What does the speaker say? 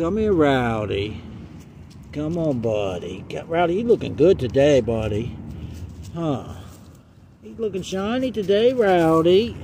Come here, Rowdy. Come on, buddy. Rowdy, you looking good today, buddy. Huh. You looking shiny today, Rowdy.